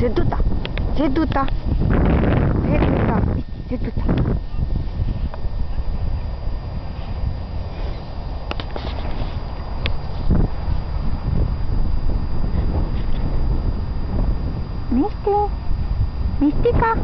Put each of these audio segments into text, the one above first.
Seduta. Seduta. Seduta. Misty. Mistika.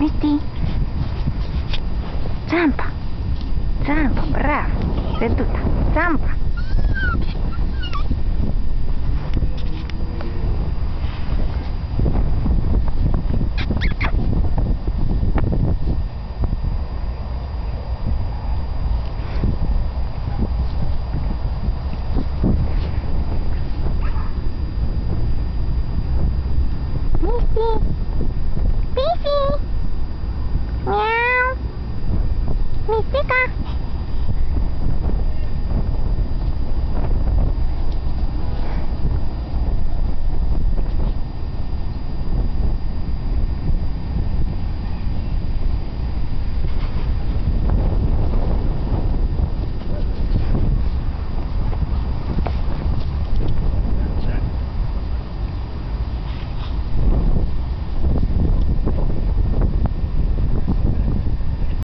Misty. Zampa. Zampa, bravo. Seduta. Zampa. Misty. Mr.